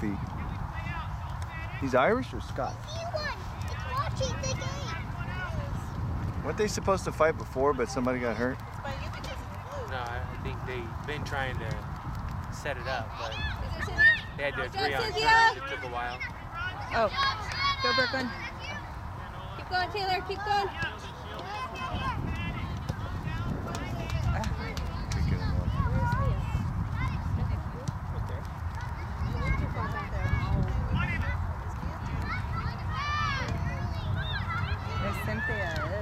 feet. He's Irish or Scotch? See one. It's watching the game. Weren't they supposed to fight before, but somebody got hurt? But you think it's blue. No, I I think they've been trying to set it up, but they had to agree on Cynthia. terms. It took a while. Oh, go Brooklyn. Keep going, Taylor. Keep going. Cynthia es.